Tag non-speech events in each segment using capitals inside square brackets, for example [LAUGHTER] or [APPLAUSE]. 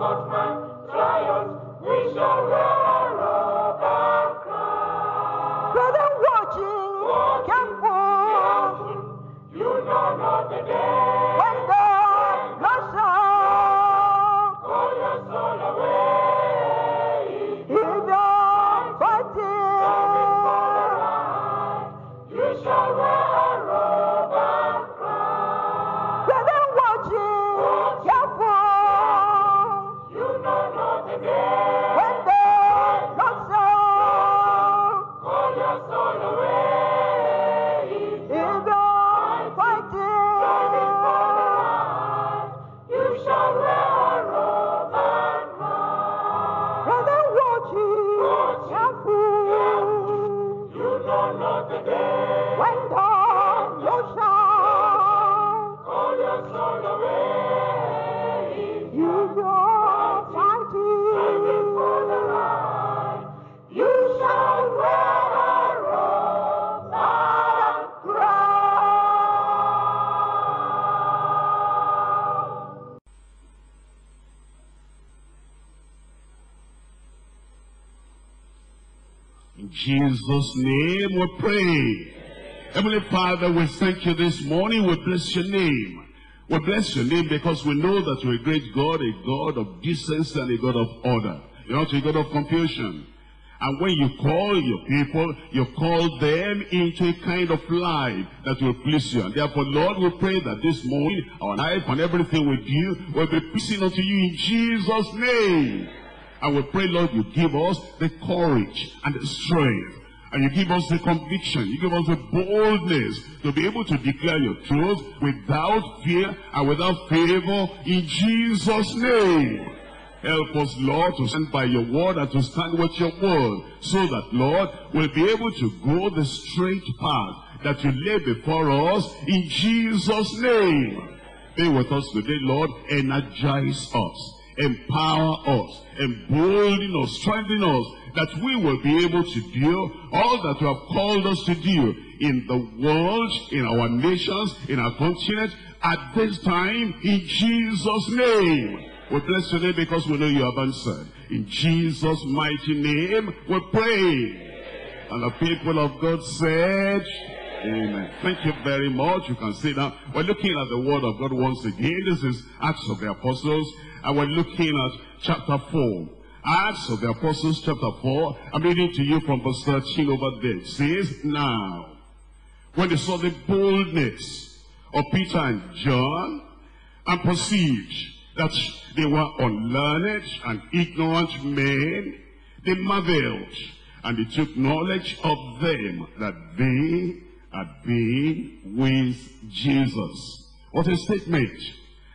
about my Jesus' name we pray. Heavenly Father, we thank you this morning. We bless your name. We bless your name because we know that you're a great God, a God of decency and a God of order. You're not a God of confusion. And when you call your people, you call them into a kind of life that will please you. And therefore, Lord, we pray that this morning, our life and everything we do will be pleasing unto you in Jesus' name. And we pray, Lord, you give us the courage and the strength. And you give us the conviction, you give us the boldness to be able to declare your truth without fear and without favor in Jesus' name. Help us, Lord, to stand by your word and to stand with your word so that, Lord, we'll be able to go the straight path that you lay before us in Jesus' name. Be with us today, Lord. Energize us. Empower us. Embolden us. Strengthen us. That we will be able to do all that you have called us to do in the world, in our nations, in our continent, at this time, in Jesus' name. We bless your name because we know you have answered. In Jesus' mighty name, we pray. And the people of God said, Amen. Thank you very much. You can see now. We're looking at the word of God once again. This is Acts of the Apostles. And we're looking at chapter 4. Acts of the Apostles chapter 4. I'm reading to you from verse 13 over there. It says, Now, when they saw the boldness of Peter and John, and perceived that they were unlearned and ignorant men, they marveled, and they took knowledge of them that they had been with Jesus. What a statement.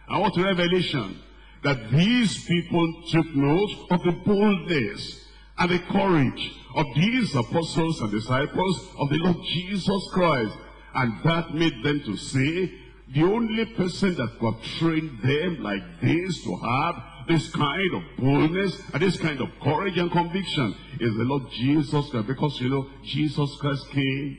And what revelation. That these people took note of the boldness and the courage of these apostles and disciples of the Lord Jesus Christ. And that made them to say, the only person that could train them like this to have this kind of boldness and this kind of courage and conviction is the Lord Jesus Christ. Because, you know, Jesus Christ came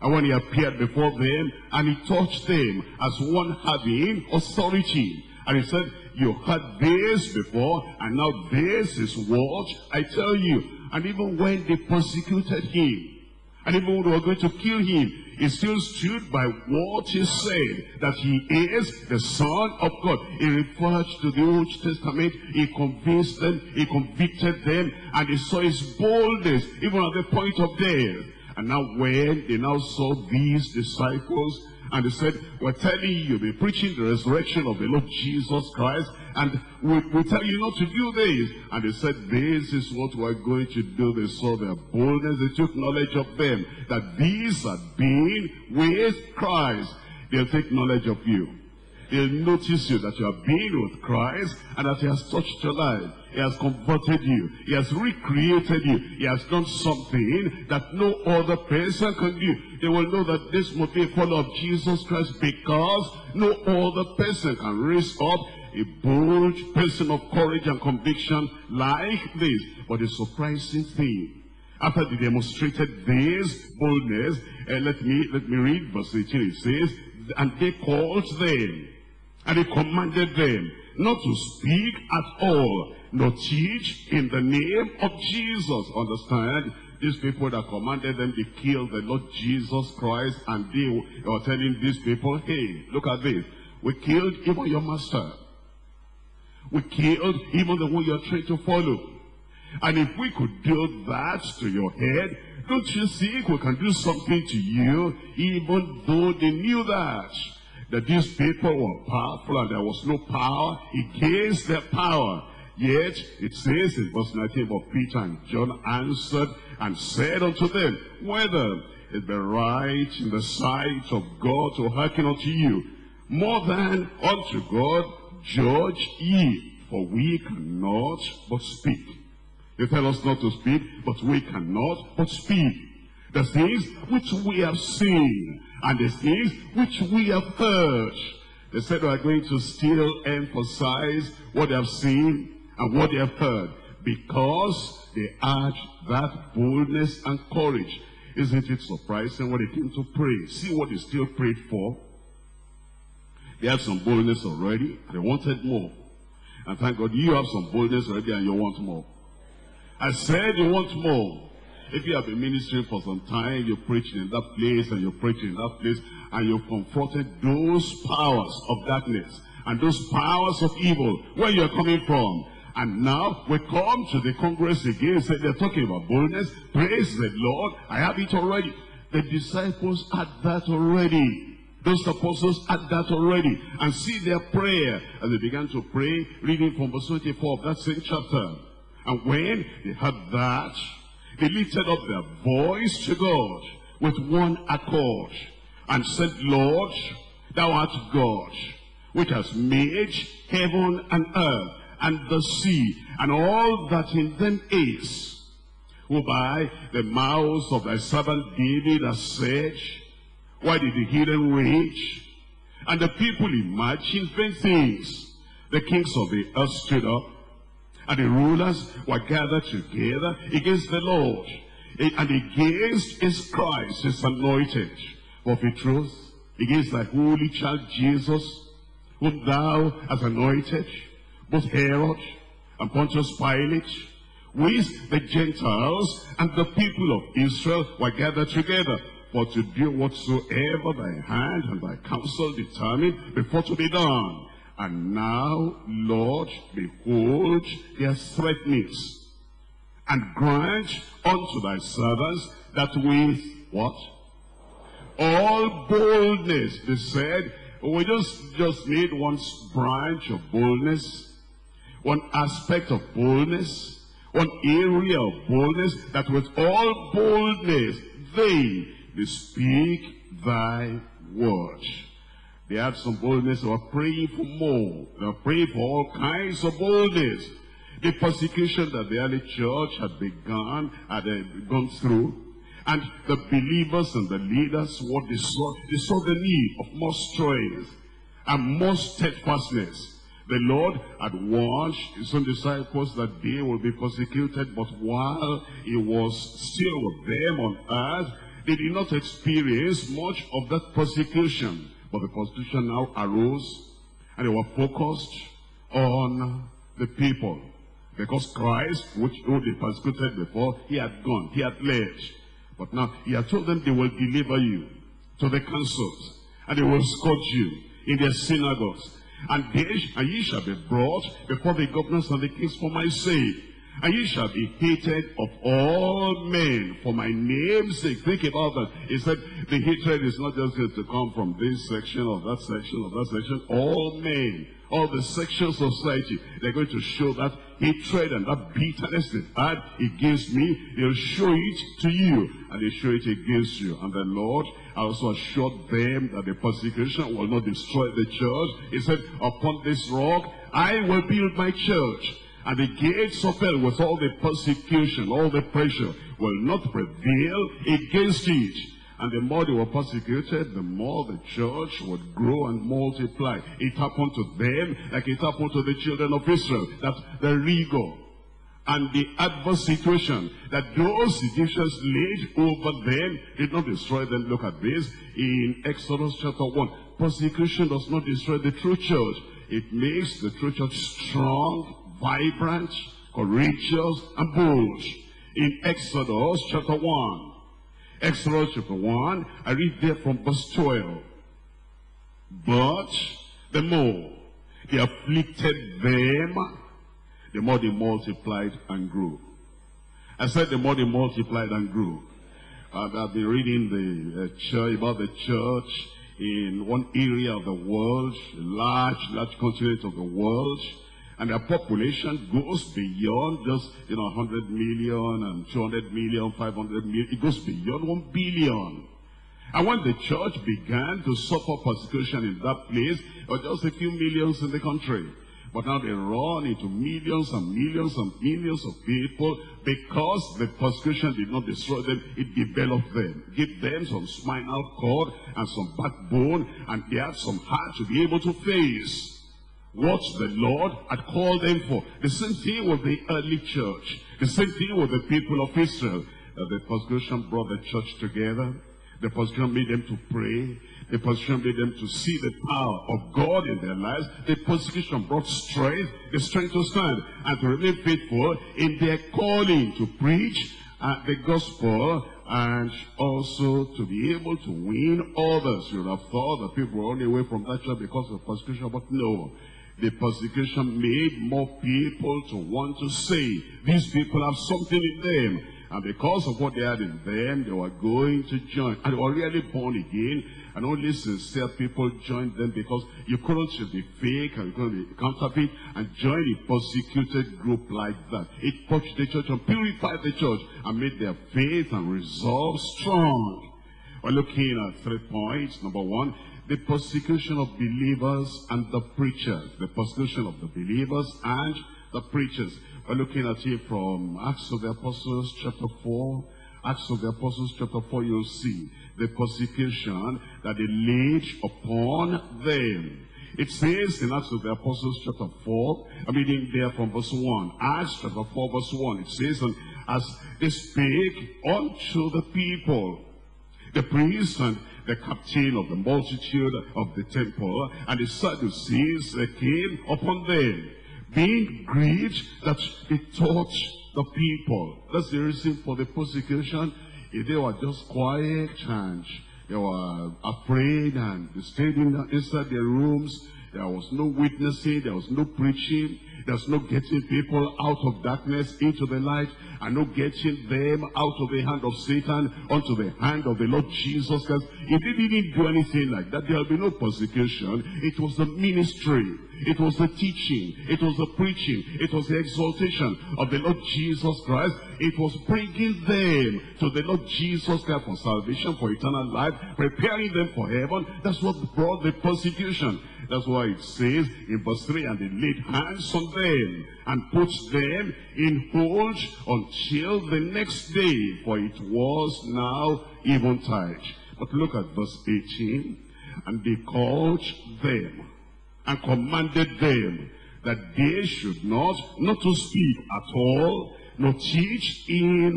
and when he appeared before them and he touched them as one having authority. And he said, you heard this before and now this is what I tell you. And even when they persecuted him, and even when they were going to kill him, He still stood by what he said, that he is the Son of God. He referred to the Old Testament. He convinced them, he convicted them, and he saw his boldness, even at the point of death. And now when they now saw these disciples, and they said, we're telling you, we're preaching the resurrection of the Lord Jesus Christ, and we, we tell you not to do this. And they said, this is what we're going to do. They saw their boldness. They took knowledge of them, that these had been with Christ. They'll take knowledge of you. They'll notice you that you have been with Christ and that he has touched your life. He has converted you. He has recreated you. He has done something that no other person can do. They will know that this must be a follower of Jesus Christ because no other person can raise up a bold person of courage and conviction like this. But the surprising thing, after they demonstrated this boldness, uh, let me let me read verse 18. It says, and they called them, and he commanded them not to speak at all, nor teach in the name of Jesus. Understand? These people that commanded them, they killed the Lord Jesus Christ, and they were telling these people, hey, look at this. We killed even your master. We killed even the one you're trying to follow. And if we could do that to your head, don't you think we can do something to you, even though they knew that? That these people were powerful and there was no power against their power. Yet, it says in verse 19 of Peter and John answered and said unto them, Whether it be right in the sight of God to hearken unto you, more than unto God, judge ye, for we cannot but speak. They tell us not to speak, but we cannot but speak. The things which we have seen, and the things which we have heard. They said we are going to still emphasize what they have seen and what they have heard, because they had that boldness and courage. Isn't it surprising when they came to pray? See what they still prayed for? They had some boldness already, they wanted more. And thank God you have some boldness already and you want more. I said you want more. If you have been ministering for some time, you're preaching in that place and you're preaching in that place, and you've confronted those powers of darkness and those powers of evil, where you're coming from. And now we come to the Congress again, say they're talking about boldness. Praise the Lord, I have it already. The disciples had that already. Those apostles had that already. And see their prayer. as they began to pray, reading from verse 24 of that same chapter. And when they had that, they lifted up their voice to God with one accord and said, Lord, thou art God, which has made heaven and earth and the sea and all that in them is, who by the mouths of thy servant David has said, why did the heathen rage? And the people imagined vain things. The kings of the earth stood up, and the rulers were gathered together against the Lord, eh, and against his Christ, his anointed. For the truth, against thy holy child Jesus, whom thou hast anointed, both Herod and Pontius Pilate, with the Gentiles and the people of Israel were gathered together for to do whatsoever thy hand and thy counsel determined before to be done. And now, Lord, behold their threatenings, and grant unto thy servants that with what? All boldness, they said, we just, just need one branch of boldness, one aspect of boldness, one area of boldness, that with all boldness they they speak thy word. They had some boldness, they were praying for more. They were praying for all kinds of boldness. The persecution that the early church had begun, had uh, gone through, and the believers and the leaders, what they saw, they saw the need of more strength and more steadfastness. The Lord had warned his own disciples that they will be persecuted, but while he was still with them on earth, they did not experience much of that persecution. But the persecution now arose and they were focused on the people. Because Christ, which who they persecuted before, he had gone, he had led. But now he had told them they will deliver you. to the councils, and they will scourge you in their synagogues. And, they, and ye shall be brought before the governors and the kings for my sake. And you shall be hated of all men for my name's sake. Think about that. He said the hatred is not just going to come from this section or that section or that section. All men, all the sections of society, they're going to show that hatred and that bitterness they had against me. They'll show it to you and they show it against you. And the Lord also assured them that the persecution will not destroy the church. He said, upon this rock I will build my church. And the gates of hell with all the persecution, all the pressure, will not prevail against it. And the more they were persecuted, the more the church would grow and multiply. It happened to them like it happened to the children of Israel. That the rigor and the adverse situation that those Egyptians laid over them did not destroy them. Look at this in Exodus chapter 1. Persecution does not destroy the true church. It makes the true church strong, vibrant, courageous, and bold. In Exodus chapter 1. Exodus chapter 1, I read there from verse 12. But the more they afflicted them, the more they multiplied and grew. I said the more they multiplied and grew. I've been reading the uh, church, about the church in one area of the world, large, large continent of the world, and their population goes beyond just, you know, 100 million and 200 million, 500 million. It goes beyond 1 billion. And when the church began to suffer persecution in that place, were just a few millions in the country. But now they run into millions and millions and millions of people because the persecution did not destroy them, it developed them. Give them some spinal cord and some backbone, and they had some heart to be able to face what the Lord had called them for. The same thing with the early church. The same thing with the people of Israel. Uh, the persecution brought the church together. The persecution made them to pray. The persecution made them to see the power of God in their lives. The persecution brought strength, the strength to stand and to remain faithful in their calling to preach uh, the gospel and also to be able to win others. You would have thought that people were only away from that church because of persecution, but no. The persecution made more people to want to say, these people have something in them. And because of what they had in them, they were going to join. And they were really born again. And only sincere people joined them because you couldn't be fake and you couldn't be counterfeit and join a persecuted group like that. It touched the church and purified the church and made their faith and resolve strong. We're looking at three points. Number one, the persecution of believers and the preachers. The persecution of the believers and the preachers. We're looking at it from Acts of the Apostles chapter 4. Acts of the Apostles chapter 4, you'll see the persecution that they laid upon them. It says in Acts of the Apostles chapter 4, I'm reading there from verse 1. Acts chapter 4 verse 1, it says, and as they spake unto the people, the priests and the captain of the multitude of the temple, and the Sadducees came upon them, being grieved that they taught the people. That's the reason for the persecution. If they were just quiet and they were afraid and they stayed in, inside their rooms, there was no witnessing, there was no preaching, there's no getting people out of darkness into the light and no getting them out of the hand of Satan onto the hand of the Lord Jesus Christ. If they didn't do anything like that, there'll be no persecution. It was the ministry. It was the teaching. It was the preaching. It was the exaltation of the Lord Jesus Christ. It was bringing them to the Lord Jesus Christ for salvation, for eternal life, preparing them for heaven. That's what brought the persecution. That's why it says in verse 3, and they laid hands on them and put them in hold until the next day, for it was now eventide. But look at verse 18. And they called them and commanded them that they should not, not to speak at all, nor teach in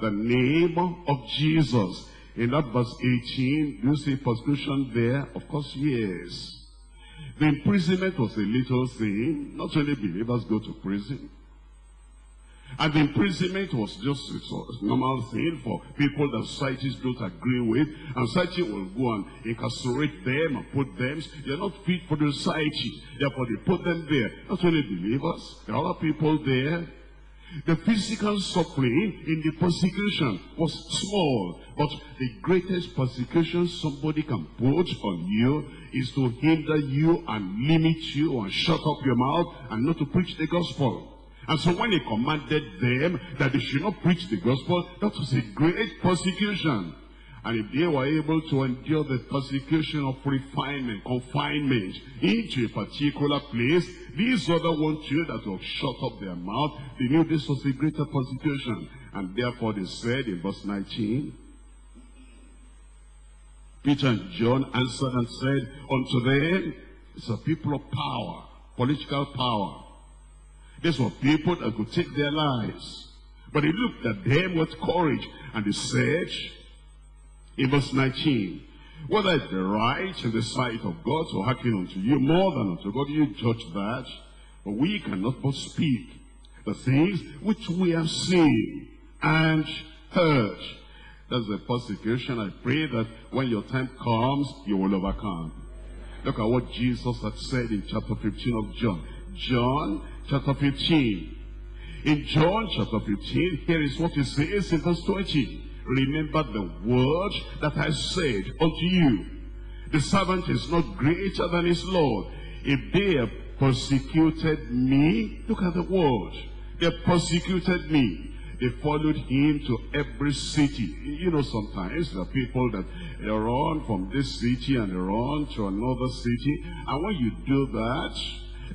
the name of Jesus. In that verse 18, do you see persecution there? Of course, yes. The imprisonment was a little thing. Not only believers go to prison. And the imprisonment was just a normal thing for people that societies don't agree with. And society will go and incarcerate them and put them. They're not fit for the society. Therefore, they put them there. Not only believers, there are other people there. The physical suffering in the persecution was small. But the greatest persecution somebody can put on you is to hinder you and limit you and shut up your mouth and not to preach the gospel. And so when he commanded them that they should not preach the gospel, that was a great persecution. And if they were able to endure the persecution of refinement, confinement into a particular place, these other ones too that will shut up their mouth, they knew this was a greater persecution. And therefore they said in verse 19, Peter and John answered and said unto them, It's a people of power, political power. These were people that could take their lives. But he looked at them with courage and he said, in verse 19, whether it's the right in the sight of God to hearken unto you more than unto God, you judge that. But we cannot but speak the things which we have seen and heard. That's the persecution. I pray that when your time comes, you will overcome. Look at what Jesus had said in chapter 15 of John. John chapter 15. In John chapter 15, here is what he says in verse 20. Remember the word that I said unto you. The servant is not greater than his Lord. If they have persecuted me, look at the word. They persecuted me. They followed him to every city. You know, sometimes are people that they run from this city and they run to another city. And when you do that,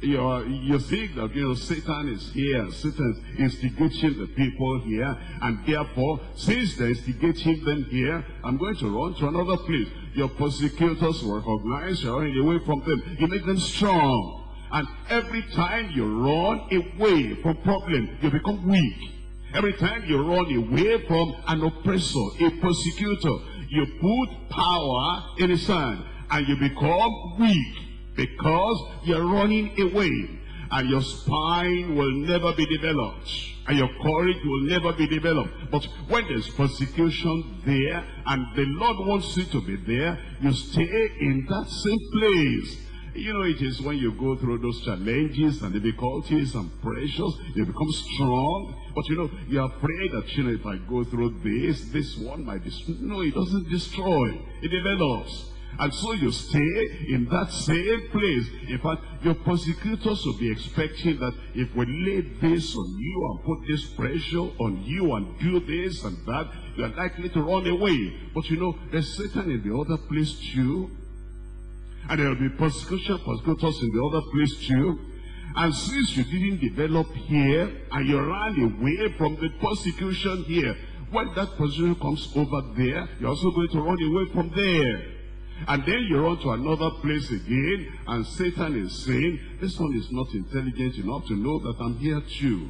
you think that you know Satan is here, Satan is instigating the people here, and therefore, since they're instigating them here, I'm going to run to another place. Your persecutors will recognize you're running away from them. You make them strong. And every time you run away from problem, you become weak. Every time you run away from an oppressor, a persecutor, you put power in his hand and you become weak because you're running away and your spine will never be developed and your courage will never be developed. But when there's persecution there and the Lord wants you to be there, you stay in that same place. You know, it is when you go through those challenges and difficulties and pressures, you become strong. But you know, you're afraid that, you know, if I go through this, this one might destroy. No, it doesn't destroy. It develops. And so you stay in that same place. In fact, your persecutors will be expecting that if we lay this on you and put this pressure on you and do this and that, you are likely to run away. But you know, there's Satan in the other place too. And there will be persecution, persecutors in the other place too. And since you didn't develop here, and you ran away from the persecution here, when that persecution comes over there, you're also going to run away from there. And then you run to another place again, and Satan is saying, this one is not intelligent enough to know that I'm here too.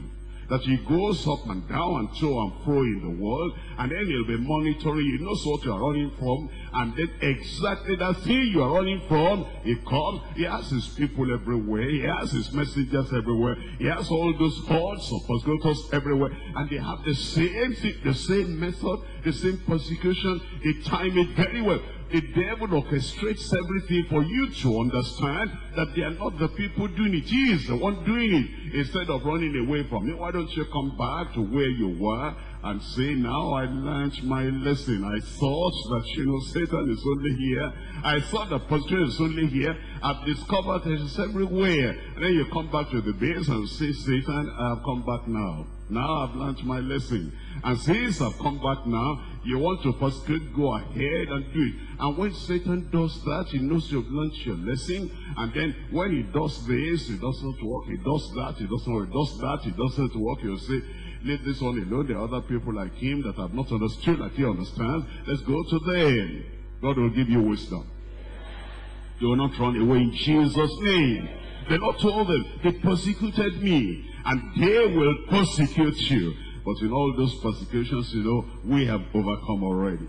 That he goes up and down and to and fro in the world, and then he'll be monitoring, he knows what you are running from, and then exactly that thing you are running from, he comes, he has his people everywhere, he has his messengers everywhere, he has all those of persecutors everywhere, and they have the same thing, the same method, the same persecution, they time it very well the devil orchestrates everything for you to understand that they are not the people doing it. He is the one doing it. Instead of running away from it, why don't you come back to where you were and say, now I learned my lesson. I thought that, you know, Satan is only here. I thought the position is only here. I've discovered it is everywhere. And then you come back to the base and say, Satan, I've come back now. Now I've learned my lesson. And since I've come back now, you want to persecute, go ahead and do it. And when Satan does that, he knows you've learned your lesson. And then when he does this, it doesn't work. He does that, he doesn't work. He does that, it doesn't work. You'll say, leave this one alone. There are other people like him that have not understood like he understands. Let's go to them. God will give you wisdom. Will not run away in Jesus' name. The Lord told them, they persecuted me, and they will persecute you. But in all those persecutions, you know, we have overcome already.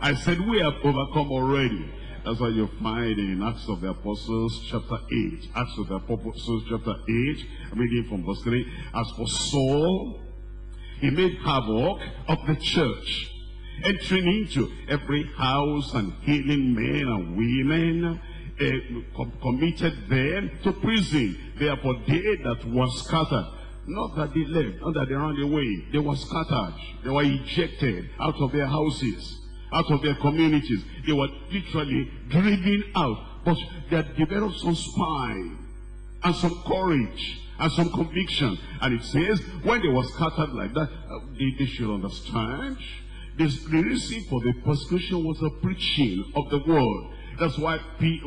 I said we have overcome already. That's why you find in Acts of the Apostles chapter 8. Acts of the Apostles chapter 8, I'm reading from verse 3. As for Saul, He made havoc of the church, entering into every house and healing men and women, com committed them to prison. Therefore, they that were scattered, not that they left, not that they ran away, they were scattered, they were ejected out of their houses, out of their communities. They were literally driven out, but they had developed some spine and some courage and some conviction. And it says, when they were scattered like that, uh, they, they should understand. This, the reason for the persecution was the preaching of the word. That's why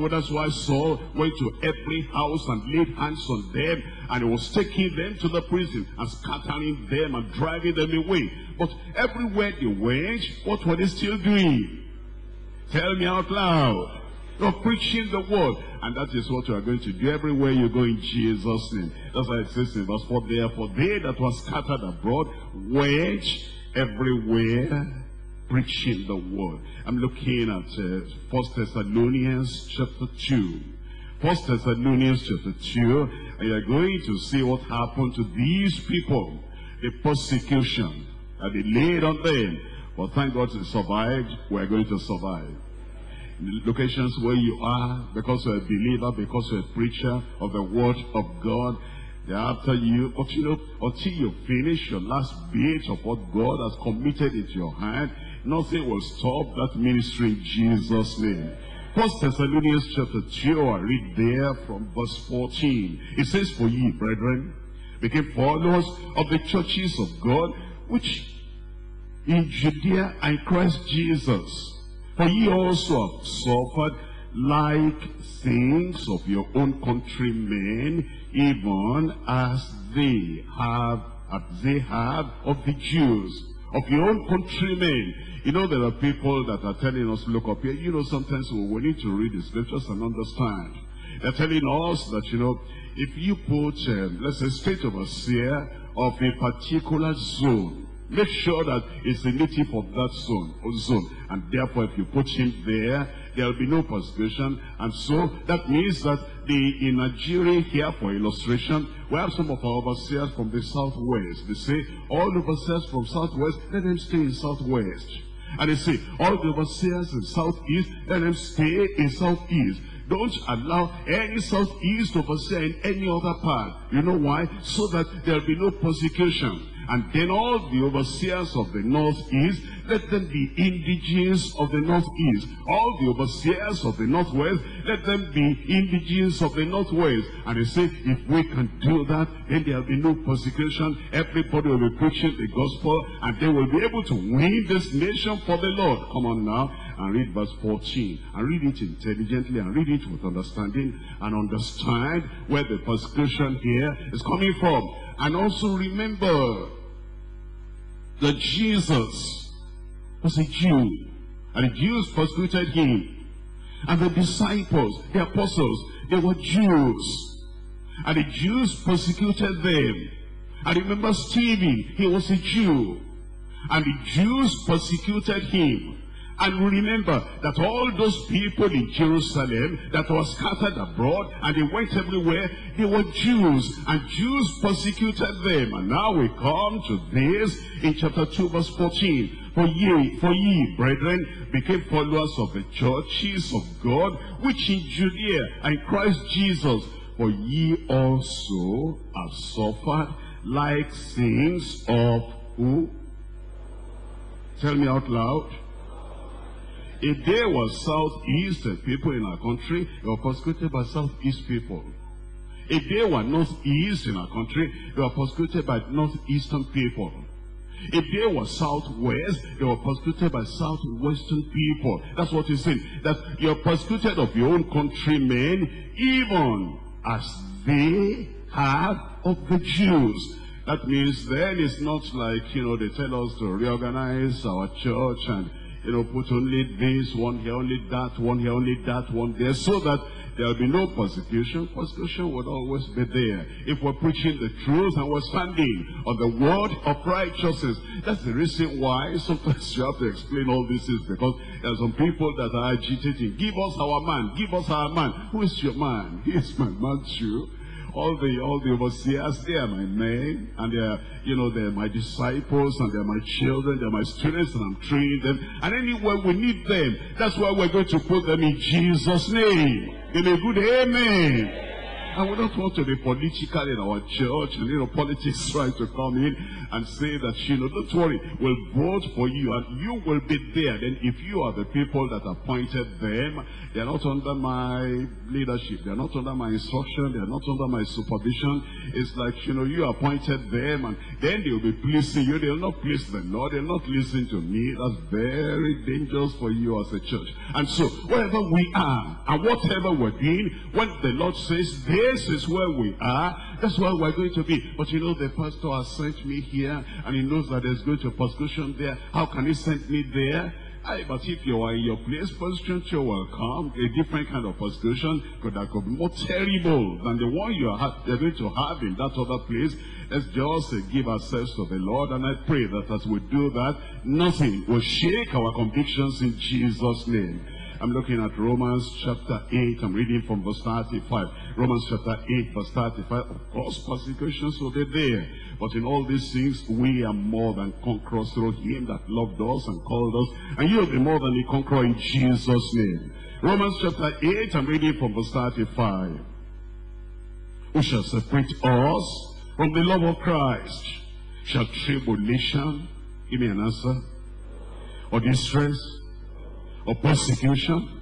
that's why Saul went to every house and laid hands on them, and he was taking them to the prison and scattering them and driving them away. But everywhere they went, what were they still doing? Tell me out loud. You're preaching the word. And that is what you are going to do everywhere you go in Jesus' name. That's why it says in verse 4, Therefore they that were scattered abroad went everywhere preaching the word. I'm looking at uh, 1 Thessalonians chapter 2. 1 Thessalonians chapter 2, and you're going to see what happened to these people. The persecution that they laid on them. But thank God they survived. We're going to survive. In the locations where you are, because you're a believer, because you're a preacher of the word of God, they're after you, but you know, until you finish your last bit of what God has committed into your hand, nothing will stop that ministry in Jesus' name. First Thessalonians chapter 2, I read there from verse 14. It says, For ye, brethren, became followers of the churches of God, which in Judea and Christ Jesus. For ye also have suffered like things of your own countrymen, even as they have, as they have of the Jews, of your own countrymen. You know, there are people that are telling us, look up here. You know, sometimes we, need to read the scriptures and understand. They're telling us that, you know, if you put, um, let's say, state overseer of a particular zone, make sure that it's a native of that zone, or zone. And therefore, if you put him there, there will be no persecution. And so, that means that the, in Nigeria here, for illustration, we have some of our overseers from the southwest. They say, all the overseers from southwest, let them stay in southwest. And they say, all the overseers in southeast, let them stay in southeast. Don't allow any southeast overseer in any other part. You know why? So that there'll be no persecution. And then all the overseers of the northeast, let them be indigenous of the northeast. All the overseers of the northwest, let them be indigenous of the northwest. And they say, if we can do that, then there will be no persecution. Everybody will be preaching the gospel, and they will be able to win this nation for the Lord. Come on now and read verse 14 and read it intelligently and read it with understanding and understand where the persecution here is coming from. And also remember that Jesus was a Jew and the Jews persecuted him. And the disciples, the apostles, they were Jews. And the Jews persecuted them. And remember Stephen, he was a Jew. And the Jews persecuted him. And remember that all those people in Jerusalem that were scattered abroad and they went everywhere, they were Jews and Jews persecuted them. And now we come to this in chapter 2 verse 14. For ye, for ye, brethren, became followers of the churches of God, which in Judea and Christ Jesus. For ye also have suffered like things of who? Tell me out loud. If there were southeast people in our country, they were persecuted by southeast people. If there were northeast in our country, they were persecuted by northeastern people. If there were southwest, they were persecuted by southwestern people. That's what he's saying. That you're persecuted of your own countrymen, even as they have of the Jews. That means then it's not like, you know, they tell us to reorganize our church and you know, put only this, one here, only that, one here, only that, one there, so that there will be no persecution. Persecution would always be there. If we're preaching the truth and we're standing on the word of righteousness, that's the reason why [LAUGHS] sometimes you have to explain all this is because there are some people that are agitating. Give us our man, give us our man. Who is your man? [LAUGHS] He is my man too. All the all the overseers, they are my men, and they are, you know, they're my disciples, and they're my children, they're my students, and I'm training them. And anywhere we need them, that's why we're going to put them in Jesus' name. In a good amen. And we don't want to be political in our church you know, politics [LAUGHS] trying to come in and say that, you know, don't worry, we'll vote for you and you will be there. Then if you are the people that appointed them, they're not under my leadership. They're not under my instruction. They're not under my supervision. It's like, you know, you appointed them and then they'll be pleasing you. They'll not please the Lord. They'll not listen to me. That's very dangerous for you as a church. And so, wherever we are and whatever we're doing, when the Lord says, this is where we are, that's where we're going to be. But you know, the pastor has sent me here and he knows that there's going to be persecution there. How can he send me there? Aye, but if you are in your place, persecution will come. A different kind of persecution could, that could be more terrible than the one you are, you're going to have in that other place. Let's just uh, give ourselves to the Lord. And I pray that as we do that, nothing will shake our convictions in Jesus' name. I'm looking at Romans chapter 8. I'm reading from verse 35. Romans chapter 8, verse 35. Of course, persecutions will be there. But in all these things, we are more than conquerors through him that loved us and called us. And you'll be more than a conqueror in Jesus' name. Romans chapter 8, I'm reading from verse 35. Who shall separate us from the love of Christ? Shall tribulation, give me an answer, or distress, or persecution,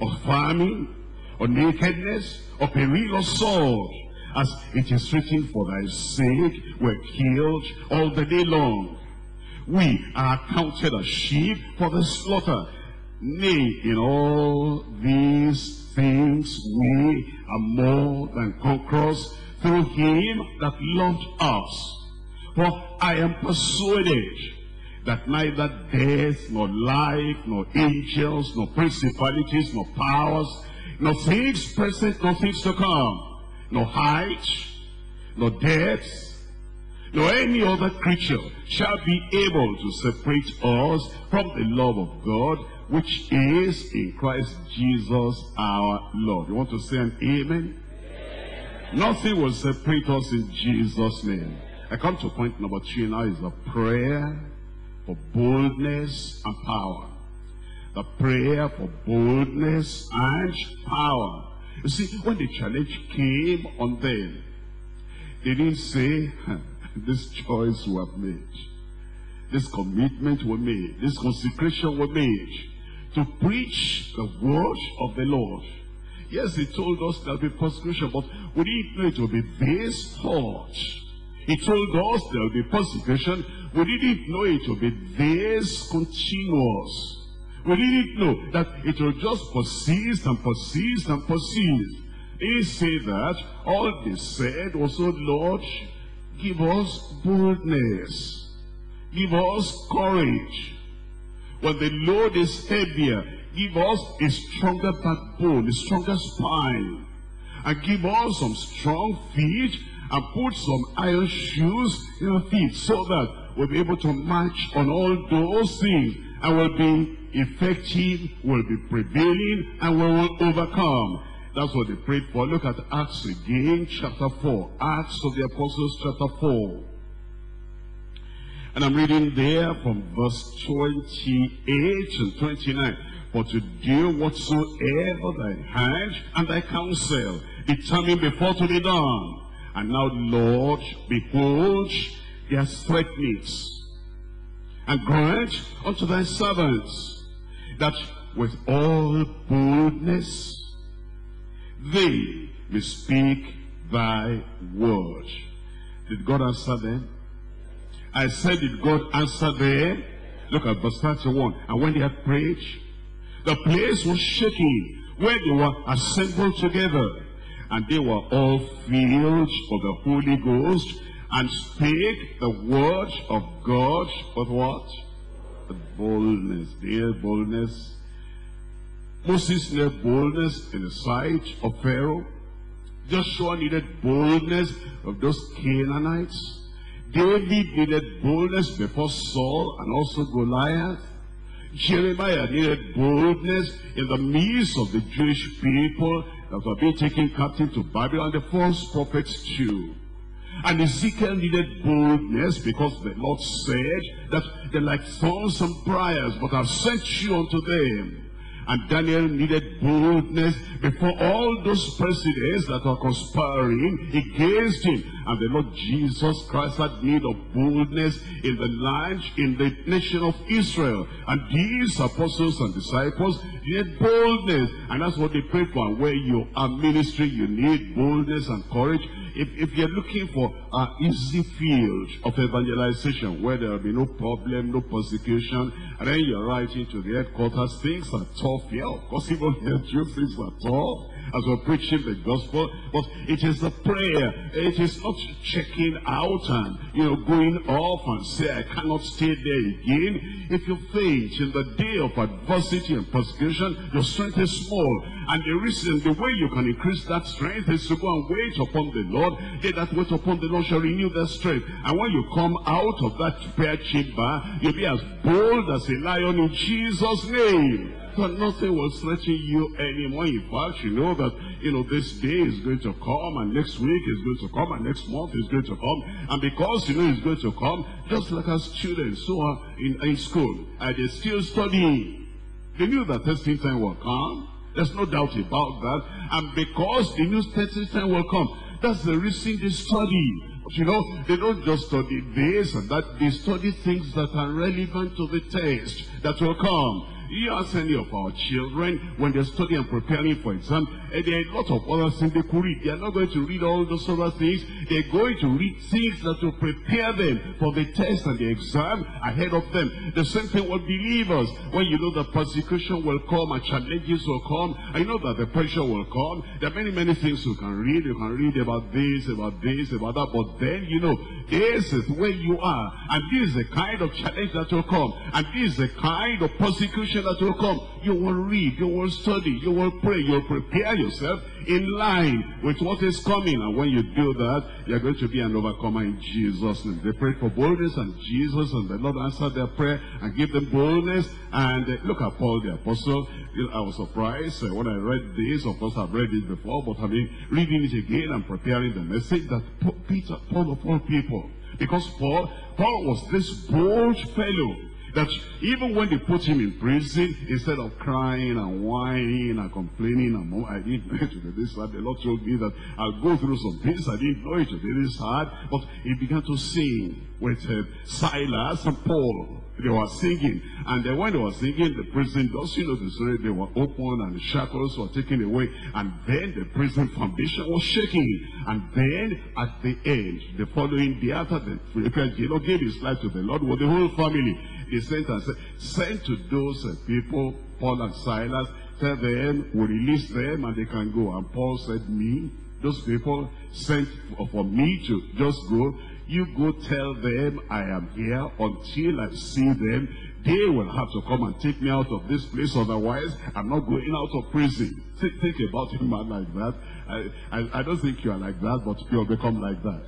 or famine, or nakedness, or peril, or sword, as it is written, for thy sake we're killed all the day long. We are counted as sheep for the slaughter. Nay, in all these things we are more than conquerors through him that loved us. For I am persuaded that neither death, nor life, nor angels, nor principalities, nor powers, nor things present, nor things to come, nor height, nor depth, nor any other creature shall be able to separate us from the love of God, which is in Christ Jesus our Lord. You want to say an amen? Nothing will separate us in Jesus' name. I come to point number three now is the prayer for boldness and power. The prayer for boldness and power. You see, when the challenge came on them, they didn't say, this choice we have made, this commitment we made, this consecration we made to preach the word of the Lord. Yes, he told us there'll be persecution, but we didn't know it would be this hard. He told us there'll be persecution. We didn't know it would be this continuous. We didn't know that it will just persist and persist and persist. He said that all they said was, oh Lord, give us boldness. Give us courage. When the load is heavier, give us a stronger backbone, a stronger spine. And give us some strong feet and put some iron shoes in our feet so that we'll be able to march on all those things and we'll be effective, We'll be prevailing, and we will overcome. That's what they prayed for. Look at Acts again, chapter 4. Acts of the Apostles, chapter 4. And I'm reading there from verse 28 and 29. For to do whatsoever thy hand and thy counsel determined before to be done. And now, Lord, behold their threatenings. And grant unto thy servants that with all boldness they may speak thy word. Did God answer them? I said, did God answer them? Look at verse 31. And when they had prayed, the place was shaking where they were assembled together. And they were all filled of the Holy Ghost and spake the word of God with what? With boldness. their boldness. Moses needed boldness in the sight of Pharaoh. Joshua needed boldness of those Canaanites. David needed boldness before Saul and also Goliath. Jeremiah needed boldness in the midst of the Jewish people. That were being taken captive to Babylon, the false prophets too. And Ezekiel needed boldness because the Lord said that they're like thorns and briars, but I've sent you unto them. And Daniel needed boldness before all those presidents that were conspiring against him. And the Lord Jesus Christ had need of boldness in the land, in the nation of Israel. And these apostles and disciples needed boldness. And that's what they prayed for. And where you are ministry, you need boldness and courage if, if you're looking for an easy field of evangelization where there will be no problem, no persecution, and then you're writing to the headquarters, things are tough. Yeah, of course, even here, things are tough as we're preaching the gospel, but it is the prayer. It is not checking out and, you know, going off and say, I cannot stay there again. If you faint in the day of adversity and persecution, your strength is small. And the reason, the way you can increase that strength is to go and wait upon the Lord. They that wait upon the Lord shall renew their strength. And when you come out of that prayer chamber, you'll be as bold as a lion in Jesus' name. So nothing will threaten you anymore. In fact, you know that, you know, this day is going to come, and next week is going to come, and next month is going to come. And because you know it's going to come, just like our students who are in, in school, and they're still studying, they knew that testing time will come. There's no doubt about that. And because the new testing time will come, that's the reason they study. You know, they don't just study this and that. They study things that are relevant to the test that will come. You ask any of our children when they're studying and preparing for exam, and there are a lot of other things they could read. They are not going to read all those other things. They're going to read things that will prepare them for the test and the exam ahead of them. The same thing with believers. When you know that persecution will come and challenges will come, I know that the pressure will come, there are many, many things you can read. You can read about this, about this, about that, but then, you know, this is where you are, and this is the kind of challenge that will come, and this is the kind of persecution that will come. You will read, you will study, you will pray, you will prepare yourself in line with what is coming. And when you do that, you're going to be an overcomer in Jesus' name. They prayed for boldness and Jesus and the Lord answered their prayer and gave them boldness. And uh, look at Paul the apostle. I was surprised uh, when I read this. Of course, I've read it before, but I've been reading it again and preparing the message that Peter, Paul of all people, because Paul, Paul was this bold fellow that even when they put him in prison, instead of crying and whining and complaining, and I didn't know it be this hard. The Lord told me that I'll go through some things. I didn't know it to be this hard. But he began to sing with uh, Silas and Paul. They were singing. And then when they were singing, the prison doors, you know the story, they were open and the shackles were taken away. And then the prison foundation was shaking. And then at the end, the following day after the Philippian jailer gave his life to the Lord with the whole family, he sent and said, send to those uh, people, Paul and Silas, tell them, we release them and they can go. And Paul said, me, those people sent for me to just go. You go tell them I am here until I see them. They will have to come and take me out of this place. Otherwise, I'm not going out of prison. Think, think about a man like that. I, I, I don't think you are like that, but you'll become like that.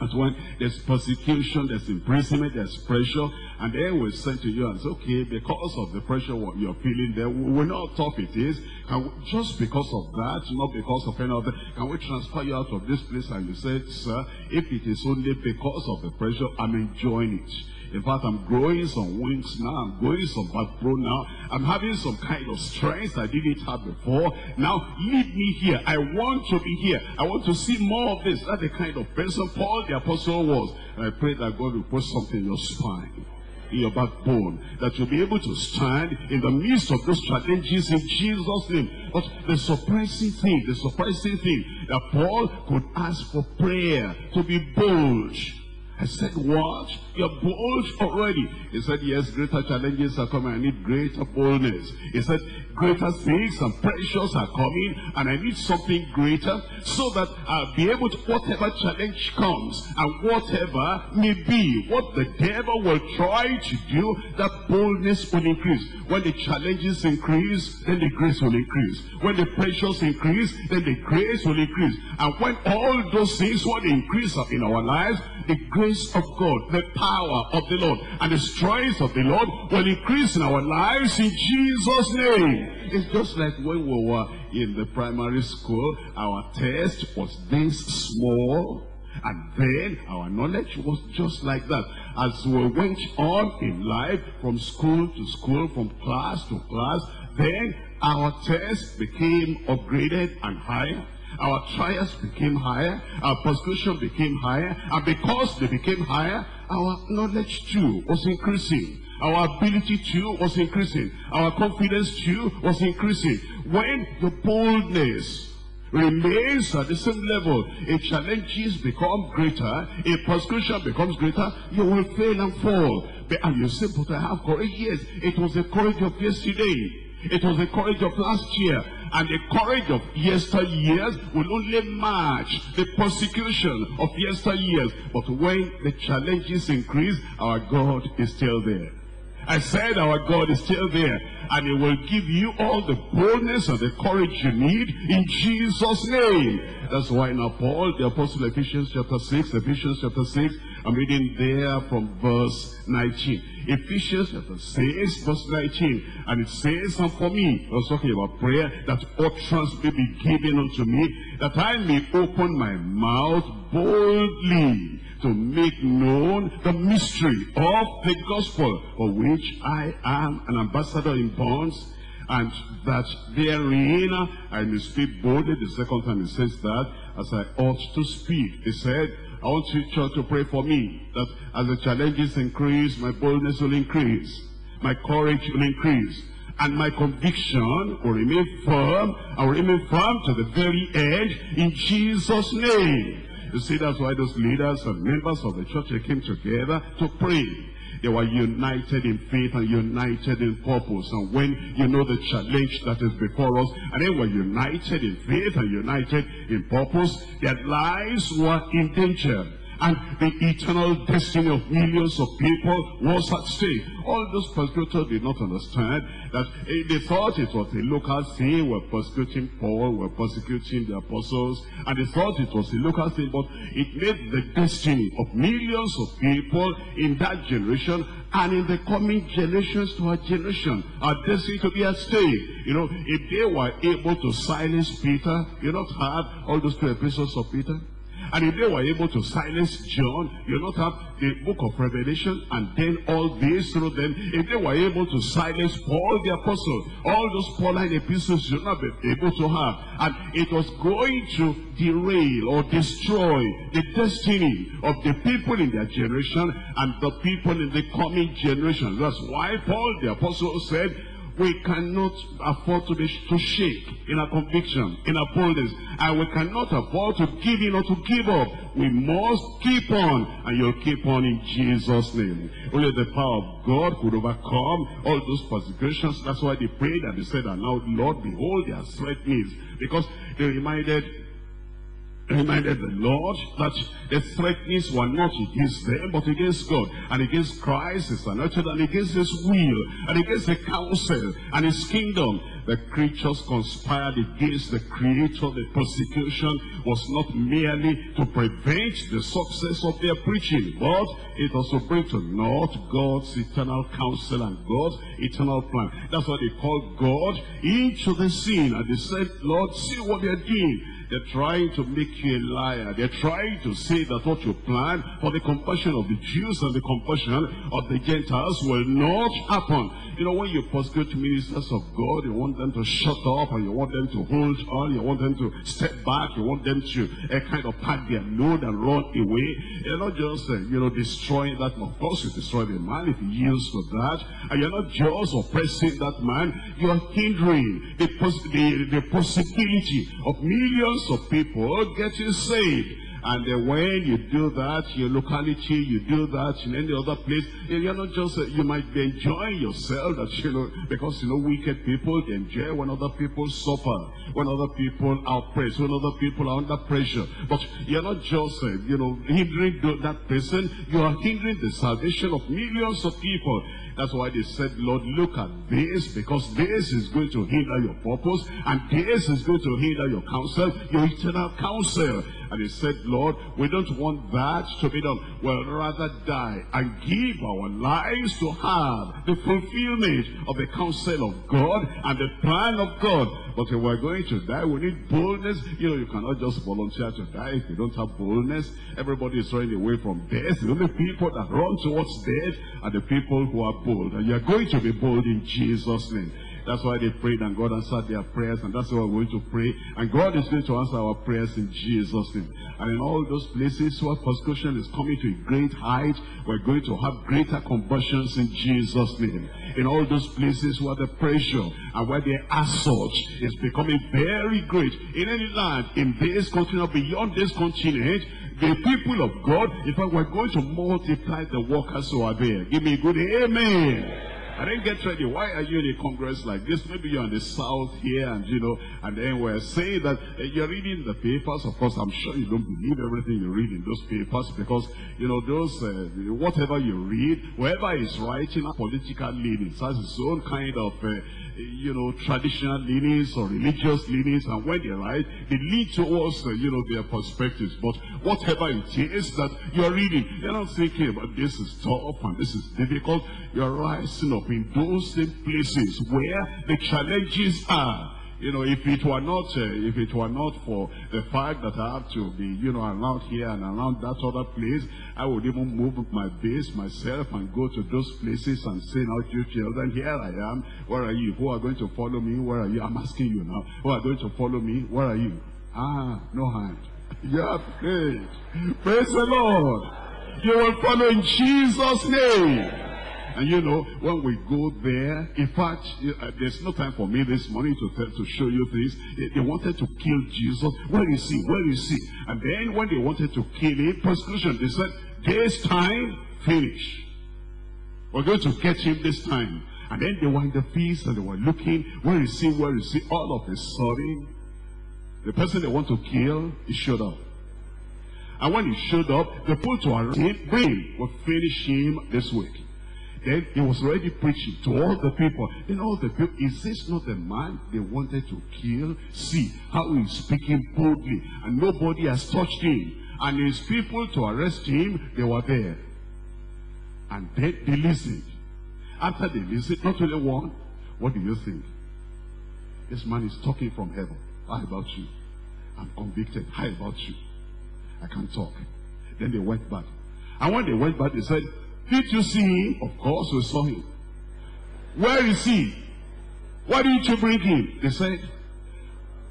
That's when there's persecution, there's imprisonment, there's pressure, and then we say to you and say, okay, because of the pressure what you're feeling there, we know how tough it is. We, just because of that, not because of any other, can we transfer you out of this place? And you said, sir, if it is only because of the pressure, I'm enjoying it. In fact, I'm growing some wings now. I'm growing some backbone now. I'm having some kind of strength I didn't have before. Now, lead me here. I want to be here. I want to see more of this. That's the kind of person Paul the apostle was. And I pray that God will put something in your spine in your backbone that you'll be able to stand in the midst of those challenges in Jesus' name. But the surprising thing, the surprising thing that Paul could ask for prayer to be bold. I said, what? You're bold already. He said, yes, greater challenges are coming. I need greater boldness. He said, greater things and pressures are coming. And I need something greater so that I'll be able to, whatever challenge comes and whatever may be, what the devil will try to do, that boldness will increase. When the challenges increase, then the grace will increase. When the pressures increase, then the grace will increase. And when all those things, will increase in our lives, the grace grace of God, the power of the Lord, and the strength of the Lord will increase in our lives in Jesus' name. It's just like when we were in the primary school, our test was this small, and then our knowledge was just like that. As we went on in life, from school to school, from class to class, then our test became upgraded and higher. Our trials became higher, our persecution became higher, and because they became higher, our knowledge too was increasing. Our ability too was increasing. Our confidence too was increasing. When the boldness remains at the same level, if challenges become greater, if persecution becomes greater, you will fail and fall. But, and you say, but I have courage. Yes, it was the courage of yesterday. It was the courage of last year. And the courage of yesteryears will only match the persecution of yesteryears. But when the challenges increase, our God is still there. I said our God is still there. And he will give you all the boldness and the courage you need in Jesus' name. That's why now Paul, the apostle Ephesians chapter 6, Ephesians chapter 6, I'm reading there from verse 19. Ephesians chapter 6, verse 19. And it says, And for me, I was talking about prayer, that utterance may be given unto me, that I may open my mouth boldly to make known the mystery of the gospel, for which I am an ambassador in bonds, and that therein I may speak boldly. The second time he says that, as I ought to speak. He said, I want you, church, to pray for me, that as the challenges increase, my boldness will increase, my courage will increase, and my conviction will remain firm, I will remain firm to the very end, in Jesus' name. You see, that's why those leaders and members of the church, came together to pray. They were united in faith and united in purpose. And when you know the challenge that is before us, and they were united in faith and united in purpose, their lives were in danger. And the eternal destiny of millions of people was at stake. All those persecutors did not understand that eh, they thought it was a local thing. We're persecuting Paul, we're persecuting the apostles, and they thought it was a local thing, but it made the destiny of millions of people in that generation and in the coming generations to our generation, our destiny to be at stake. You know, if they were able to silence Peter, you not have all those two epistles of Peter? And if they were able to silence John, you not have the book of Revelation and then all this through them. If they were able to silence Paul the apostle, all those Pauline epistles you not be able to have. And it was going to derail or destroy the destiny of the people in their generation and the people in the coming generation. That's why Paul the apostle said, we cannot afford to be to shake in our conviction, in our boldness, and we cannot afford to give in or to give up. We must keep on, and you'll keep on in Jesus' name. Only the power of God could overcome all those persecutions. That's why they prayed and they said, and now, Lord, behold their threatenings. Because they reminded reminded the Lord that the threatenings were not against them, but against God, and against Christ, his anointed, and against his will, and against the council, and his kingdom. The creatures conspired against the Creator. The persecution was not merely to prevent the success of their preaching, but it was to bring to naught God's eternal counsel and God's eternal plan. That's what they called God into the scene. And they said, Lord, see what they're doing. They're trying to make you a liar. They're trying to say that what you plan for the compassion of the Jews and the compassion of the Gentiles will not happen. You know, when you persecute ministers of God, you want them to shut up and you want them to hold on, you want them to step back, you want them to uh, kind of pack their load and run away. You're not just, uh, you know, destroying that. man. Of course, you destroy the man if he yields to that. And you're not just oppressing that man, you are hindering the, the, the possibility of millions of people getting saved. And when you do that, your locality, you do that in any other place, you're not just, you might be enjoying yourself, that you know, because you know, wicked people enjoy when other people suffer, when other people are oppressed, when other people are under pressure. But you're not just, uh, you know, hindering that person, you are hindering the salvation of millions of people. That's why they said, Lord, look at this, because this is going to hinder your purpose, and this is going to hinder your counsel, your eternal counsel. And he said, Lord, we don't want that to be done. We'll rather die and give our lives to have the fulfillment of the counsel of God and the plan of God. But if we're going to die, we need boldness. You know, you cannot just volunteer to die if you don't have boldness. Everybody is running away from death. The only people that run towards death are the people who are bold. And you're going to be bold in Jesus' name. That's why they prayed and God answered their prayers and that's why we're going to pray. And God is going to answer our prayers in Jesus' name. And in all those places where persecution is coming to a great height, we're going to have greater conversions in Jesus' name. In all those places where the pressure and where the assault is becoming very great in any land, in this continent, beyond this continent, the people of God, in fact, we're going to multiply the workers who are there. Give me a good amen. I didn't get ready. Why are you in a congress like this? Maybe you're in the south here and you know, and then we're saying that uh, you're reading the papers. Of course, I'm sure you don't believe everything you read in those papers because, you know, those, uh, whatever you read, whoever is writing a political leanings has his own kind of, uh, you know, traditional leanings or religious leanings, and when they write, they lead towards, uh, you know, their perspectives. But whatever it is that you're reading, you're not thinking about this is tough and this is difficult. You're rising up in those same places where the challenges are. You know, if it were not, uh, if it were not for the fact that I have to be, you know, around here and around that other place, I would even move my base myself and go to those places and say, now, you children, here I am. Where are you? Who are going to follow me? Where are you? I'm asking you now. Who are going to follow me? Where are you? Ah, no hand. You have faith. Praise the Lord. You will follow in Jesus' name. And you know, when we go there, in fact, uh, there's no time for me this morning to tell, to show you this. They, they, wanted to kill Jesus. Where is he? Where is he? And then when they wanted to kill him, persecution, they said, this time, finish. We're going to get him this time. And then they were in the feast and they were looking, where is he? Where is he? All of a sudden, the person they want to kill, he showed up. And when he showed up, the put to arrest him, will finish him this week. Then he was already preaching to all the people. Then all the people, is this not the man they wanted to kill? See how he's speaking boldly, and nobody has touched him. And his people to arrest him, they were there. And then they listened. After they listened, not only one, what do you think? This man is talking from heaven. How about you? I'm convicted. How about you? I can't talk. Then they went back. And when they went back, they said, did you see him? Of course we saw him. Where is he? Why didn't you bring him? They said,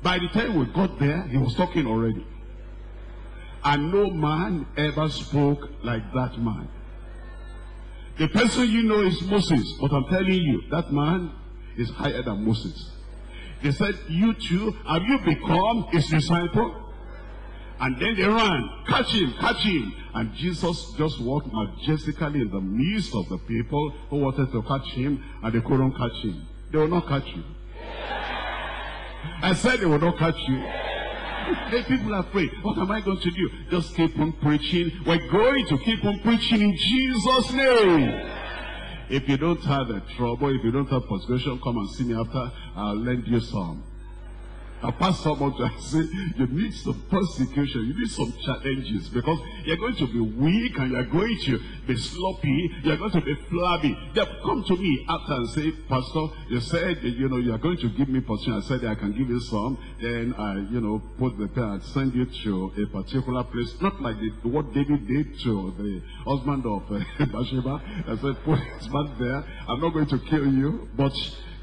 by the time we got there, he was talking already. And no man ever spoke like that man. The person you know is Moses, but I'm telling you, that man is higher than Moses. They said, you too, have you become his disciple? And then they ran, catch him, catch him. And Jesus just walked majestically in the midst of the people who wanted to catch him, and they couldn't catch him. They will not catch you. I said they will not catch you. [LAUGHS] Hey, people are afraid. What am I going to do? Just keep on preaching. We're going to keep on preaching in Jesus' name. If you don't have a trouble, if you don't have persuasion, come and see me after. I'll lend you some. I pass someone to say, you need some persecution, you need some challenges because you're going to be weak and you're going to be sloppy, you're going to be flabby. They come to me after and say, Pastor, you said, you know, you're going to give me permission. I said, I can give you some. Then I, you know, put the pen and send you to a particular place. Not like the, what David did to the husband of uh, [LAUGHS] Bathsheba. I said, put his man there. I'm not going to kill you, but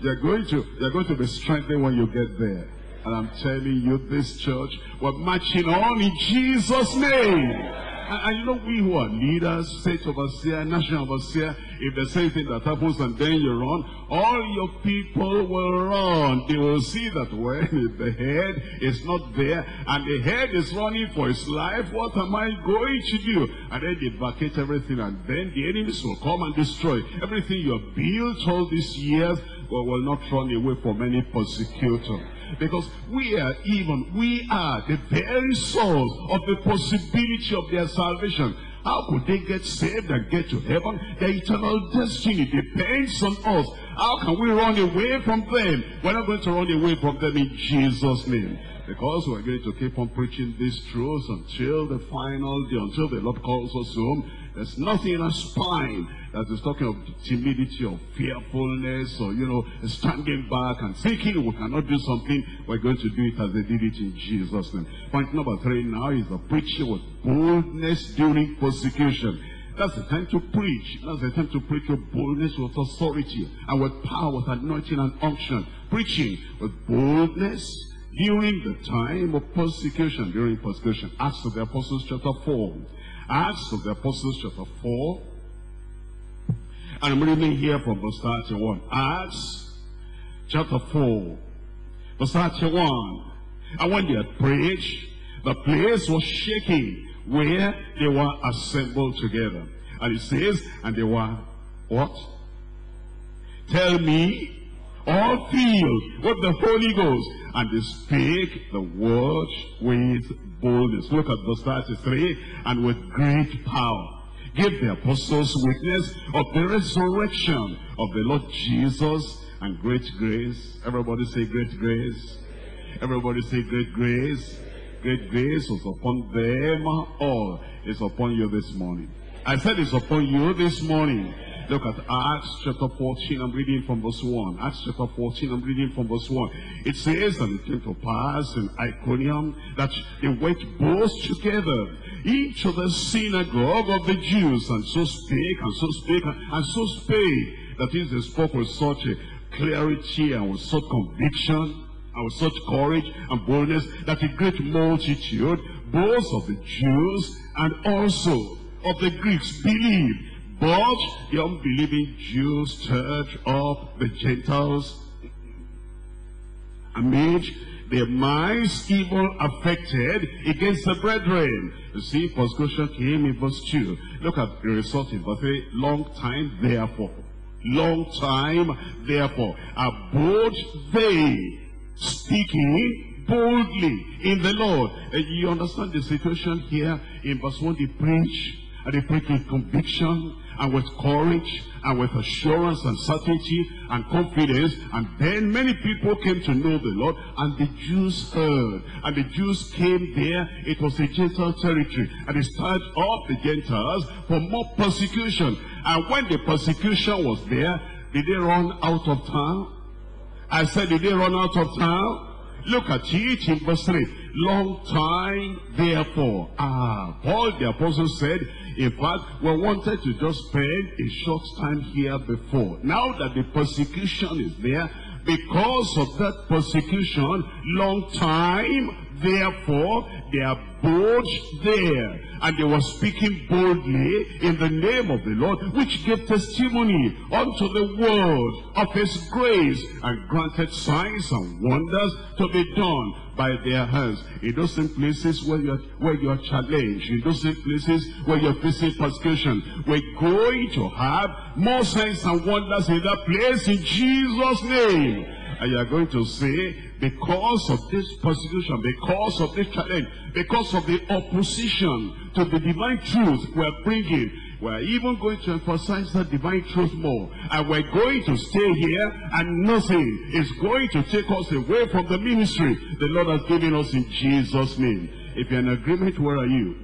you're going to, you're going to be strengthened when you get there. And I'm telling you, this church, we're marching on in Jesus' name. And, and, you know, we who are leaders, state overseer, national overseer, if there's anything that happens and then you run, all your people will run. They will see that when [LAUGHS] the head is not there and the head is running for his life, what am I going to do? And then they vacate everything and then the enemies will come and destroy everything you have built all these years. Well, will not run away from any persecutor. Because we are even, we are the very source of the possibility of their salvation. How could they get saved and get to heaven? Their eternal destiny depends on us. How can we run away from them? We're not going to run away from them in Jesus' name. Because we're going to keep on preaching these truths until the final day, until the Lord calls us home. There's nothing in our spine that is talking of timidity or fearfulness or, you know, standing back and thinking we cannot do something. We're going to do it as they did it in Jesus' name. Point number three now is the preacher with boldness during persecution. That's the time to preach. That's the time to preach with boldness, with authority, and with power, with anointing and unction. Preaching with boldness during the time of persecution. During persecution. Acts of the Apostles chapter 4. Acts of the Apostles chapter 4. And I'm reading here from verse 31. Acts chapter 4. Verse 31. And when they had preached, the place was shaking where they were assembled together. And it says, and they were, what? Tell me, all filled with the Holy Ghost. And they speak the word with boldness. Look at verse 33. And with great power. Give the apostles witness of the resurrection of the Lord Jesus and great grace. Everybody say great grace. Everybody say great grace. Great grace was upon them all. It's upon you this morning. I said it's upon you this morning. Look at Acts chapter 14. I'm reading from verse 1. Acts chapter 14. I'm reading from verse 1. It says, And it came to pass in Iconium that they went both together into the synagogue of the Jews, and so spake, and so spake, and so spake. That is, they spoke with such clarity and with such conviction and with such courage and boldness that a great multitude, both of the Jews and also of the Greeks, believed. But the unbelieving Jews stirred up the Gentiles amid their minds evil affected against the brethren. You see, persecution came in verse 2. Look at the result in verse 3. Long time therefore. Long time therefore. Abode they speaking boldly in the Lord. And you understand the situation here in verse 1. They preach and they preach with conviction and with courage and with assurance and certainty and confidence. And then many people came to know the Lord and the Jews heard. And the Jews came there. It was a Gentile territory. And they stirred up the Gentiles for more persecution. And when the persecution was there, did they run out of town? I said, did they run out of town? Look at it in verse 3. Long time, therefore. Ah, Paul the apostle said, in fact, we wanted to just spend a short time here before. Now that the persecution is there, because of that persecution, long time, therefore, they abode there. And they were speaking boldly in the name of the Lord, which gave testimony unto the world of his grace, and granted signs and wonders to be done by their hands. In those same places where you're, where you're challenged, in those same places where you're facing persecution, we're going to have more signs and wonders in that place in Jesus' name. And you're going to say, because of this persecution, because of this challenge, because of the opposition to the divine truth we're bringing, we're even going to emphasize that divine truth more. And we're going to stay here and nothing is going to take us away from the ministry the Lord has given us in Jesus' name. If you're in agreement, where are you?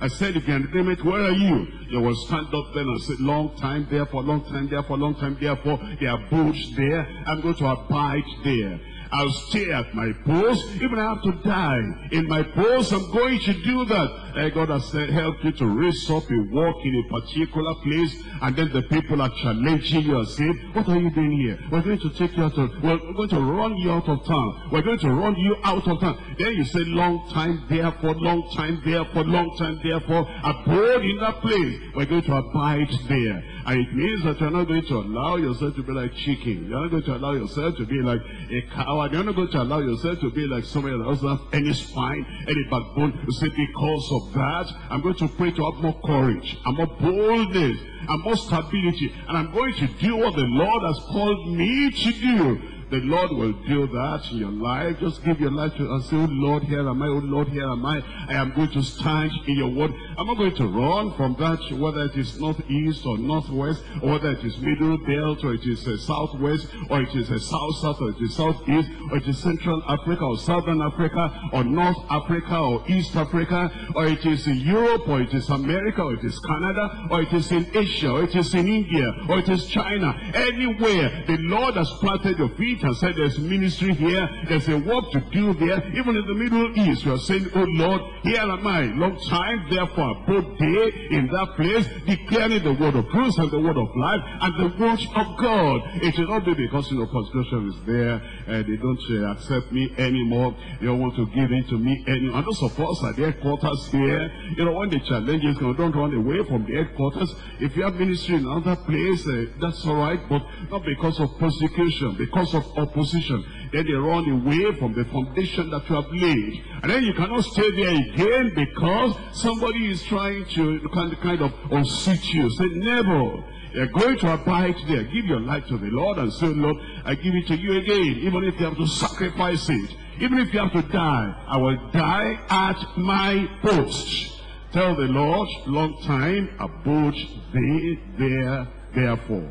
I said, if you're in agreement, where are you? You will stand up then and say, long time there for long time there for long time therefore, they are boots there. I'm going to abide there. I'll stay at my post. Even I have to die in my post, I'm going to do that. And God has eh, said, help you to raise up a walk in a particular place, and then the people are challenging you and saying, what are you doing here? We're going to take you out of, we're going to run you out of town. We're going to run you out of town. Then you say, long time therefore, long time therefore, long time therefore, abode in that place. We're going to abide there. And it means that you're not going to allow yourself to be like chicken. You're not going to allow yourself to be like a cow. You're not going to allow yourself to be like somebody that doesn't have any spine, any backbone. You say, because of that, I'm going to pray to have more courage and more boldness and more stability. And I'm going to do what the Lord has called me to do. The Lord will do that in your life. Just give your life to and say, Oh Lord, here am I, oh Lord, here am I. I am going to stand in your word. I'm not going to run from that, whether it is northeast or northwest, or whether it is middle belt, or it is uh, southwest, or it is uh, south south, or it is southeast, or it is central Africa, or southern Africa, or North Africa, or East Africa, or it is in Europe, or it is America, or it is Canada, or it is in Asia, or it is in India, or it is China. Anywhere the Lord has planted your feet and said there's ministry here, there's a work to do there. Even in the Middle East, you are saying, Oh Lord, here am I. Long time, therefore, both day in that place, declaring the word of truth and the word of life and the word of God. It will not be because, you know, persecution is there, and they don't uh, accept me anymore. They don't want to give in to me anymore. And those of us at the headquarters here, you know, when the challenges come, don't run away from the headquarters. If you have ministry in another place, uh, that's all right, but not because of persecution, because of opposition. Then they run away from the foundation that you have laid. And then you cannot stay there again because somebody is trying to kind of unseat you. Say, never. You're going to abide there. Give your life to the Lord and say, Lord, I give it to you again. Even if you have to sacrifice it. Even if you have to die, I will die at my post. Tell the Lord, long time abode they there, therefore.